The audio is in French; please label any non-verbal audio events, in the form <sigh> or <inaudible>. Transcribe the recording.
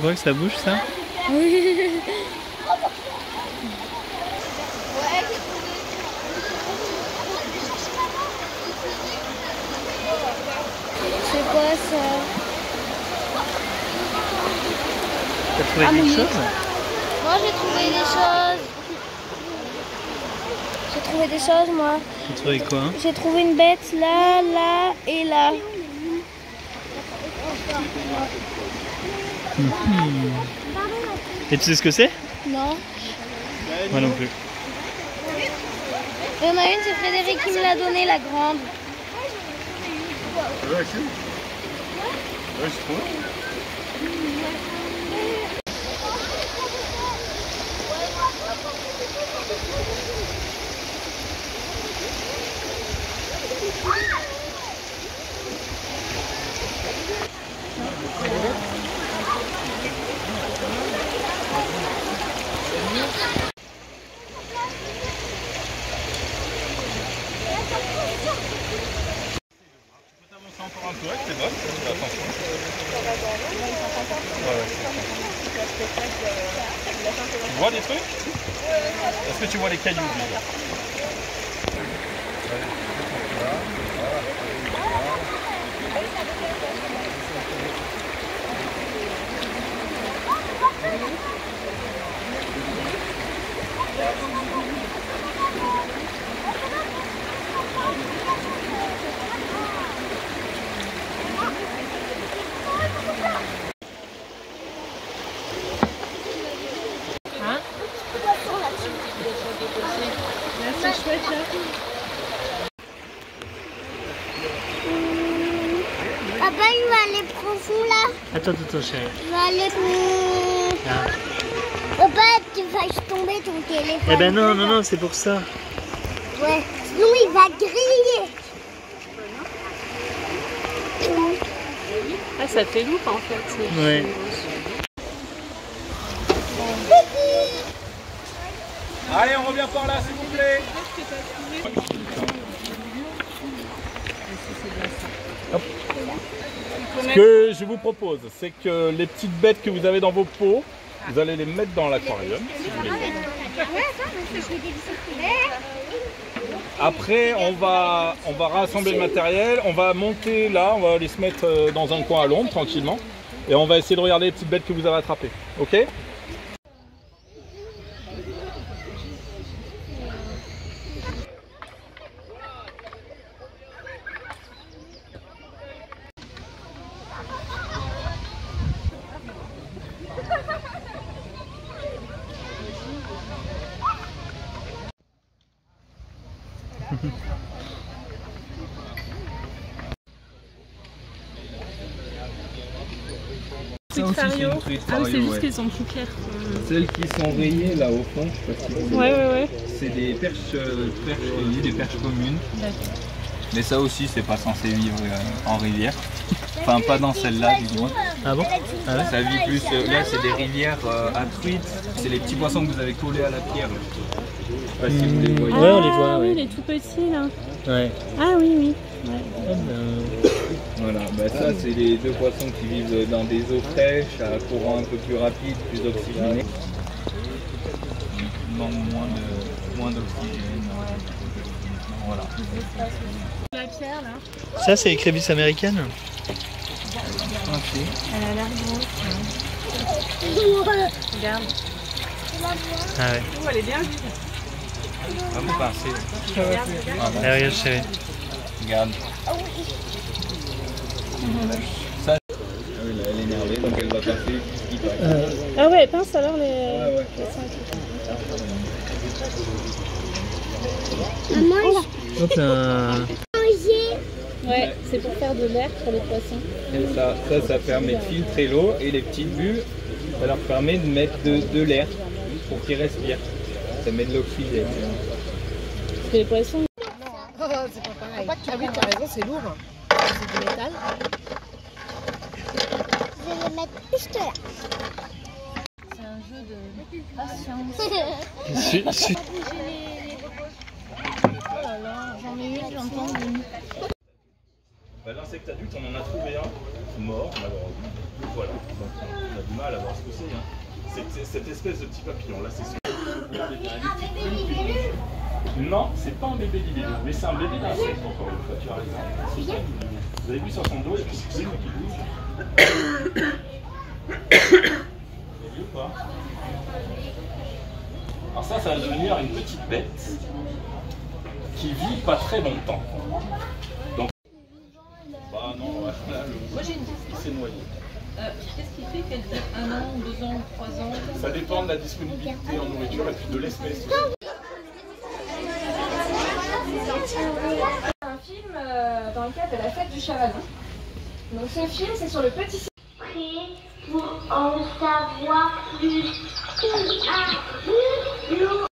vois que ça bouge ça Oui. C'est quoi ça T'as trouvé Ah, quelque oui. chose Moi j'ai trouvé des choses. J'ai trouvé des choses moi. T'as trouvé quoi hein J'ai trouvé une bête là, là et là. Et tu sais ce que c'est? Non. Moi non plus. Il y en a une, c'est Frédéric qui me l'a donnée, la grande. encore un peu, c'est bon, Tu vois des trucs? Est-ce que tu vois les cailloux? déjà Papa, il va aller profond là. Attends, attends, chérie. Il va aller. Ah. Papa, tu fasses tomber ton téléphone. Eh ben non, non, non, c'est pour ça. Ouais. Sinon, il va griller. Ah, ça fait loupe en fait. Ouais. Allez, on revient par là, s'il vous plaît. Ce que je vous propose, c'est que les petites bêtes que vous avez dans vos pots, vous allez les mettre dans l'aquarium. Après, on va, on va rassembler le matériel, on va monter là, on va les se mettre euh, dans un coin à l'ombre tranquillement. Et on va essayer de regarder les petites bêtes que vous avez attrapées. Ok? Truc fario. Ah, mais c'est juste qu'elles sont plus claires. Celles qui sont rayées là au fond, je sais pas si vous Ouais, ouais, ouais. c'est des perches, euh, perches rayées, des perches communes. Mais ça aussi, c'est pas censé vivre euh, en rivière. Enfin, pas dans celle-là, du moins. Ah bon Ah ouais Ça vit plus. euh, là, c'est des rivières euh, à truites. C'est les petits poissons que vous avez collés à la pierre. Je sais pas si vous les voyez. Ouais, on les Ah voit, oui, ouais. les tout petits là. Ouais. Ah oui, oui. Ah ben, Voilà, bah ça, c'est les deux poissons qui vivent dans des eaux fraîches, à courant un peu plus rapide, plus oxygéné. Ils manquent moins de- moins d'oxygène. Voilà. La pierre là. Ça, c'est les crébus américaines Elle a l'air grosse. Regarde. Ah ouais. Oh, elle est bien vide. Ah, vous regarde. Ah. Ah, regarde, chérie. Regarde. Ça, ah oui, là, elle est énervée, donc elle va passer passe. Ah ouais, pince alors les. Ouais, ouais. Maman, là. manger. Ouais, c'est pour faire de l'air pour les poissons. Et ça, ça, ça permet de filtrer l'eau et les petites bulles, ça leur permet de mettre de, de l'air pour qu'ils respirent. Ça met de l'oxygène. Parce que les poissons. <laughs> c'est pas pareil. Ah oui, t'as raison, c'est lourd. C'est du métal. Je vais le mettre juste là. C'est un jeu de <laughs> patience. Su- su- Oh là adulte, on en a trouvé un mort, malheureusement. Voilà, on a du mal à voir ce que c'est. Hein. Cette espèce de petit papillon là, c'est Non, c'est pas un bébé libellule, mais c'est un bébé d'insecte encore une fois, tu as. Vous avez vu sur son dos, il y a des plumes qui bougent. Vous avez vu ou pas Alors ça, ça va devenir une petite bête qui vit pas très longtemps. Bah non, le Moi j'ai une question. qui s'est noyé. Euh, Qu'est-ce qui fait qu'elle vit un an, deux ans, trois ans Ça dépend de la disponibilité en nourriture et puis de l'espèce. un film euh, dans le cadre de la fête du chamallow. Donc ce film, c'est sur le petit Prêt pour en savoir plus. Ah,